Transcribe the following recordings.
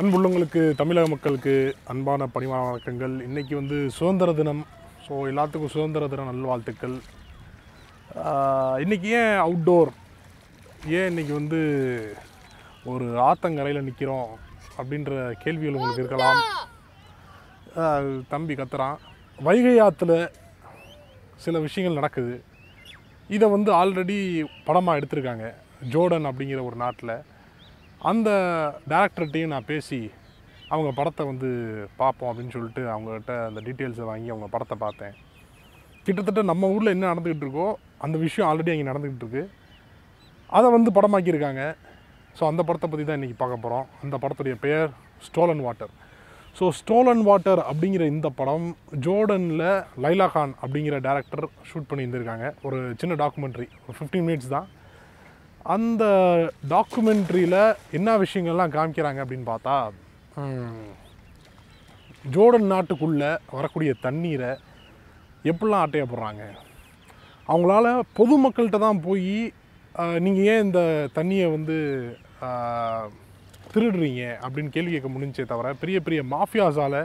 அன்புள்ளவங்களுக்கு தமிழக மக்களுக்கு அன்பான பணிவான வணக்கங்கள். இன்றைக்கி வந்து சுதந்திர தினம். ஸோ எல்லாத்துக்கும் சுதந்திர தின நல்வாழ்த்துக்கள். இன்றைக்கி ஏன் அவுட்டோர் ஏன் இன்னைக்கு வந்து ஒரு ஆத்தங்கரையில் நிற்கிறோம் அப்படின்ற கேள்விகள் உங்களுக்கு இருக்கலாம். தம்பி கத்துறான். வைகை ஆற்றுல சில விஷயங்கள் நடக்குது. இதை வந்து ஆல்ரெடி படமாக எடுத்திருக்காங்க. ஜோர்டன் அப்படிங்கிற ஒரு நாட்டில். அந்த டேரக்டர்கிட்டையும் நான் பேசி அவங்க படத்தை வந்து பார்ப்போம் அப்படின்னு சொல்லிட்டு அவங்ககிட்ட அந்த டீட்டெயில்ஸை வாங்கி அவங்க படத்தை பார்த்தேன். கிட்டத்தட்ட நம்ம ஊரில் என்ன நடந்துக்கிட்டு இருக்கோ அந்த விஷயம் ஆல்ரெடி அங்கே நடந்துக்கிட்டு இருக்கு. அதை வந்து படமாக்கியிருக்காங்க. ஸோ அந்த படத்தை பற்றி தான் இன்றைக்கி பார்க்க போகிறோம் அந்த படத்துடைய பெயர் stolen water so stolen water அப்படிங்கிற இந்த படம் ஜோர்டனில் லைலா கான் அப்படிங்கிற டேரக்டர் ஷூட் பண்ணியிருந்திருக்காங்க. ஒரு சின்ன டாக்குமெண்ட்ரி ஒரு ஃபிஃப்டீன் மினிட்ஸ் தான். அந்த டாக்குமெண்ட்ரியில் என்ன விஷயங்கள்லாம் காமிக்கிறாங்க அப்படின்னு பார்த்தா ஜோர்டன் நாட்டுக்குள்ளே வரக்கூடிய தண்ணீரை எப்படிலாம் ஆட்டைய போடுறாங்க? அவங்களால பொதுமக்கள்கிட்ட தான் போய் நீங்கள் ஏன் இந்த தண்ணியை வந்து திருடுறீங்க அப்படின்னு கேள்வி கேட்க முடிஞ்சே தவிர பெரிய பெரிய மாஃபியாஸால்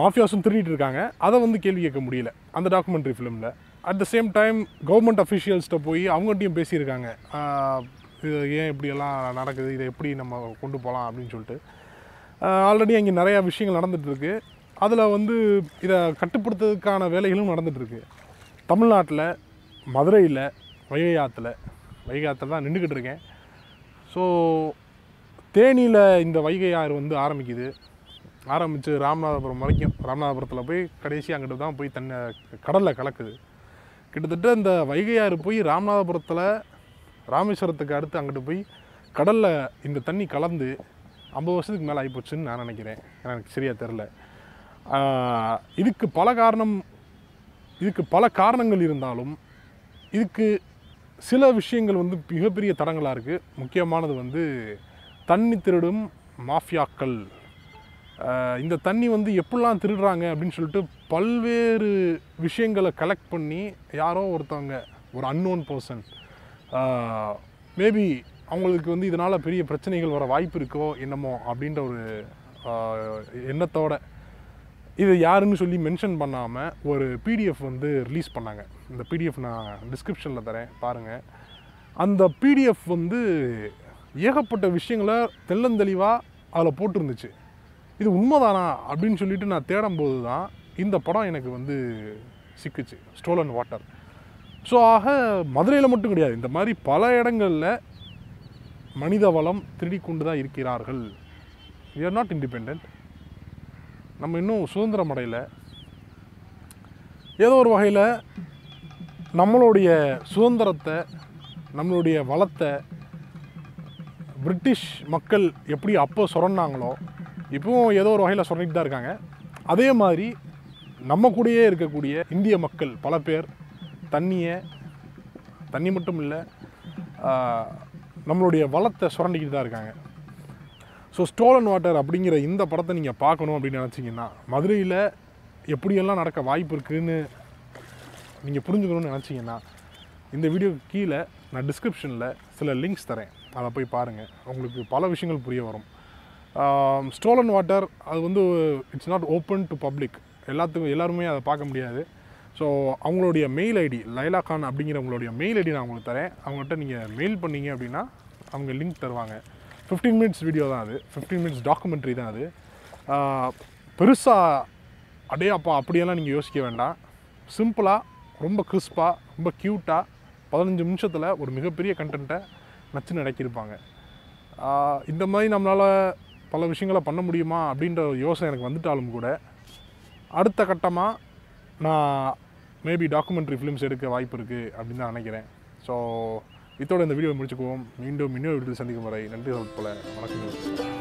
மாஃபியாஸும் திருடிட்டு இருக்காங்க. அதை வந்து கேள்வி கேட்க முடியல அந்த டாக்குமெண்ட்ரி ஃபிலிமில். At the same time government அஃபிஷியல்ஸ்கிட்ட போய் அவங்ககிட்டயும் பேசியிருக்காங்க. இது ஏன் இப்படியெல்லாம் நடக்குது? இதை எப்படி நம்ம கொண்டு போகலாம் அப்படின்னு சொல்லிட்டு. ஆல்ரெடி அங்கே நிறையா விஷயங்கள் நடந்துகிட்ருக்கு அதில் வந்து இதை கட்டுப்படுத்துறதுக்கான வேலைகளும் நடந்துகிட்ருக்கு தமிழ்நாட்டில் மதுரையில் வைகை ஆற்றுல வைகை ஆற்றுல தான் நின்றுக்கிட்டு இருக்கேன். ஸோ தேனியில் இந்த வைகை ஆறு வந்து ஆரம்பிக்குது. ஆரம்பித்து ராமநாதபுரம் வரைக்கும் ராமநாதபுரத்தில் போய் கடைசி அங்கிட்டு தான் போய் தன்னை கடலில் கலக்குது. கிட்டத்தட்ட இந்த வைகையாறு போய் ராமநாதபுரத்தில் ராமேஸ்வரத்துக்கு அடுத்து அங்கிட்டு போய் கடலில் இந்த தண்ணி கலந்து ஐம்பது வருஷத்துக்கு மேலே ஆகிப்போச்சுன்னு நான் நினைக்கிறேன். எனக்கு சரியாக தெரில இதுக்கு பல காரணம் இதுக்கு பல காரணங்கள் இருந்தாலும் இதுக்கு சில விஷயங்கள் வந்து மிகப்பெரிய தடங்களாக இருக்குது முக்கியமானது வந்து தண்ணி திருடும் மாஃபியாக்கள். இந்த தண்ணி வந்து எப்படிலாம் திருடுறாங்க அப்படின்னு சொல்லிட்டு பல்வேறு விஷயங்களை கலெக்ட் பண்ணி யாரோ ஒருத்தவங்க ஒரு அன்னோன் பர்சன் மேபி அவங்களுக்கு வந்து இதனால் பெரிய பிரச்சனைகள் வர வாய்ப்பு இருக்கோ என்னமோ அப்படின்ற ஒரு எண்ணத்தோட இது யாருன்னு சொல்லி மென்ஷன் பண்ணாமல் ஒரு பிடிஎஃப் வந்து ரிலீஸ் பண்ணாங்க. இந்த பிடிஎஃப் நான் டிஸ்கிரிப்ஷனில் தரேன் பாருங்கள் அந்த பிடிஎஃப் வந்து ஏகப்பட்ட விஷயங்களை தெள்ளந்தெளிவாக அதில் போட்டிருந்துச்சு. இது உண்மைதானா அப்படின்னு சொல்லிட்டு நான் தேடும்போது தான் இந்த படம் எனக்கு வந்து சிக்குச்சு. ஸ்டோலன் வாட்டர் ஸோ ஆக மதுரையில் மட்டும் கிடையாது. இந்த மாதிரி பல இடங்களில் மனித வளம் திருடி கொண்டு தான் இருக்கிறார்கள். வி ஆர் நாட் இண்டிபெண்ட் நம்ம இன்னும் சுதந்திரம் அடையல ஏதோ ஒரு வகையில் நம்மளுடைய சுதந்திரத்தை நம்மளுடைய வளத்தை பிரிட்டிஷ் மக்கள் எப்படி அப்போ சுரண்டாங்களோ இப்போவும் ஏதோ ஒரு வகையில் சொல்லிட்டு தான் இருக்காங்க. அதே மாதிரி நம்ம கூடயே இருக்கக்கூடிய இந்திய மக்கள் பல பேர் தண்ணியை தண்ணி மட்டும் இல்லை நம்மளுடைய வளத்தை சுரண்டிக்கிட்டு தான் இருக்காங்க. ஸோ ஸ்டோலன் வாட்டர் அப்படிங்கிற இந்த படத்தை நீங்கள் பார்க்கணும் அப்படின்னு நினச்சிங்கன்னா மதுரையில் எப்படியெல்லாம் நடக்க வாய்ப்பு இருக்குதுன்னு நீங்கள் புரிஞ்சுக்கணும்னு நினச்சிங்கன்னா இந்த வீடியோக்கு கீழே நான் டிஸ்கிரிப்ஷனில் சில லிங்க்ஸ் தரேன். அதை போய் பாருங்கள் உங்களுக்கு பல விஷயங்கள் புரிய வரும். ஸ்டோலன் வாட்டர் அது வந்து it's not open to public எல்லாத்துக்கும் எல்லாருமே அதை பார்க்க முடியாது. ஸோ அவங்களுடைய மெயில் ஐடி லைலா கான் அப்படிங்கிறவங்களுடைய மெயில் ஐடி நான் உங்களுக்கு தரேன். அவங்கள்ட்ட நீங்கள் மெயில் பண்ணீங்க அப்படின்னா அவங்க லிங்க் தருவாங்க. ஃபிஃப்டீன் மினிட்ஸ் வீடியோ தான் அது. ஃபிஃப்டீன் மினிட்ஸ் டாக்குமெண்ட்ரி தான் அது. பெருசாக அடே அப்பா அப்படியெல்லாம் நீங்கள் யோசிக்க வேண்டாம். சிம்பிளாக ரொம்ப கிறிஸ்பாக ரொம்ப க்யூட்டாக பதினஞ்சு நிமிஷத்தில் ஒரு மிகப்பெரிய கண்டென்ட்டை நச்சு நடக்கியிருப்பாங்க. இந்த மாதிரி நம்மளால் பல விஷயங்களை பண்ண முடியுமா அப்படின்ற ஒரு யோசனை எனக்கு வந்துட்டாலும் கூட அடுத்த கட்டமாக நான் மேபி டாக்குமெண்ட்ரி ஃபிலிம்ஸ் எடுக்க வாய்ப்பு இருக்குது அப்படின்னு தான் நினைக்கிறேன். ஸோ இதோட இந்த வீடியோ முடிச்சுக்குவோம். மீண்டும் இன்னொரு வீடியோ சந்திக்கும் வரை நன்றி போல. வணக்கம்